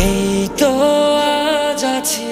এই তো আজ আছি